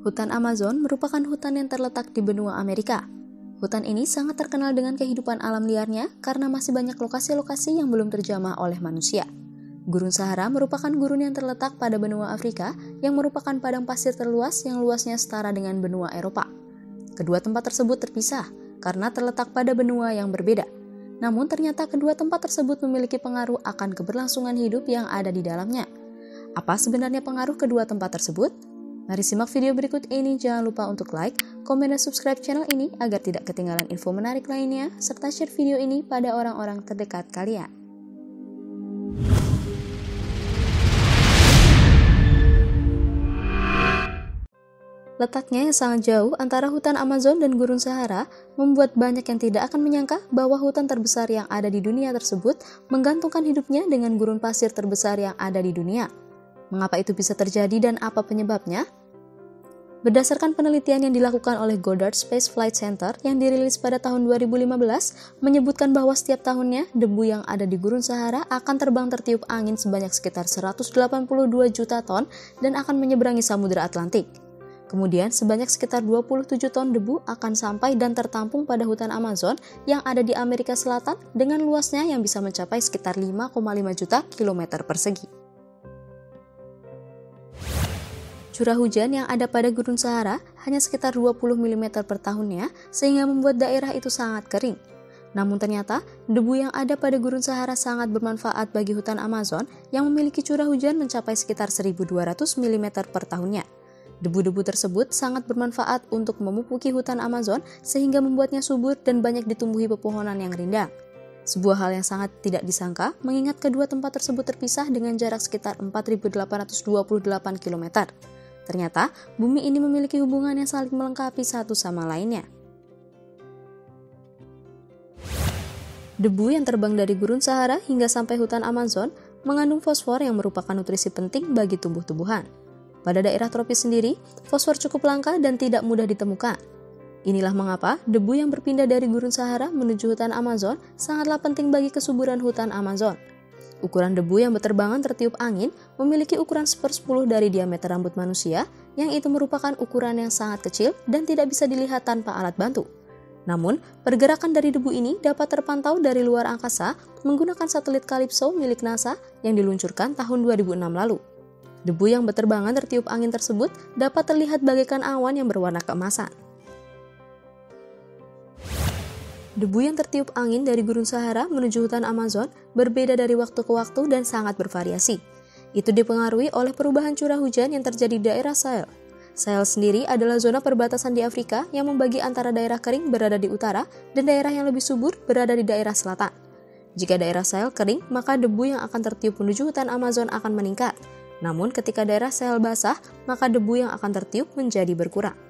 Hutan Amazon merupakan hutan yang terletak di benua Amerika. Hutan ini sangat terkenal dengan kehidupan alam liarnya karena masih banyak lokasi-lokasi yang belum terjamah oleh manusia. Gurun Sahara merupakan gurun yang terletak pada benua Afrika yang merupakan padang pasir terluas yang luasnya setara dengan benua Eropa. Kedua tempat tersebut terpisah karena terletak pada benua yang berbeda. Namun ternyata kedua tempat tersebut memiliki pengaruh akan keberlangsungan hidup yang ada di dalamnya. Apa sebenarnya pengaruh kedua tempat tersebut? Mari simak video berikut ini, jangan lupa untuk like, komen, dan subscribe channel ini agar tidak ketinggalan info menarik lainnya, serta share video ini pada orang-orang terdekat kalian. Letaknya yang sangat jauh antara hutan Amazon dan gurun Sahara membuat banyak yang tidak akan menyangka bahwa hutan terbesar yang ada di dunia tersebut menggantungkan hidupnya dengan gurun pasir terbesar yang ada di dunia. Mengapa itu bisa terjadi dan apa penyebabnya? Berdasarkan penelitian yang dilakukan oleh Goddard Space Flight Center yang dirilis pada tahun 2015, menyebutkan bahwa setiap tahunnya debu yang ada di Gurun Sahara akan terbang tertiup angin sebanyak sekitar 182 juta ton dan akan menyeberangi Samudra Atlantik. Kemudian, sebanyak sekitar 27 ton debu akan sampai dan tertampung pada hutan Amazon yang ada di Amerika Selatan dengan luasnya yang bisa mencapai sekitar 5,5 juta kilometer persegi. Curah hujan yang ada pada Gurun Sahara hanya sekitar 20 mm per tahunnya, sehingga membuat daerah itu sangat kering. Namun ternyata, debu yang ada pada Gurun Sahara sangat bermanfaat bagi hutan Amazon yang memiliki curah hujan mencapai sekitar 1200 mm per tahunnya. Debu-debu tersebut sangat bermanfaat untuk memupuki hutan Amazon sehingga membuatnya subur dan banyak ditumbuhi pepohonan yang rindang. Sebuah hal yang sangat tidak disangka mengingat kedua tempat tersebut terpisah dengan jarak sekitar 4.828 km. Ternyata, bumi ini memiliki hubungan yang saling melengkapi satu sama lainnya. Debu yang terbang dari gurun Sahara hingga sampai hutan Amazon mengandung fosfor yang merupakan nutrisi penting bagi tumbuh-tumbuhan. Pada daerah tropis sendiri, fosfor cukup langka dan tidak mudah ditemukan. Inilah mengapa debu yang berpindah dari gurun Sahara menuju hutan Amazon sangatlah penting bagi kesuburan hutan Amazon. Ukuran debu yang berterbangan tertiup angin memiliki ukuran sepersepuluh dari diameter rambut manusia, yang itu merupakan ukuran yang sangat kecil dan tidak bisa dilihat tanpa alat bantu. Namun, pergerakan dari debu ini dapat terpantau dari luar angkasa menggunakan satelit Calypso milik NASA yang diluncurkan tahun 2006 lalu. Debu yang berterbangan tertiup angin tersebut dapat terlihat bagaikan awan yang berwarna keemasan. Debu yang tertiup angin dari Gurun Sahara menuju hutan Amazon berbeda dari waktu ke waktu dan sangat bervariasi. Itu dipengaruhi oleh perubahan curah hujan yang terjadi di daerah Sahel. Sahel sendiri adalah zona perbatasan di Afrika yang membagi antara daerah kering berada di utara dan daerah yang lebih subur berada di daerah selatan. Jika daerah Sahel kering, maka debu yang akan tertiup menuju hutan Amazon akan meningkat. Namun ketika daerah Sahel basah, maka debu yang akan tertiup menjadi berkurang.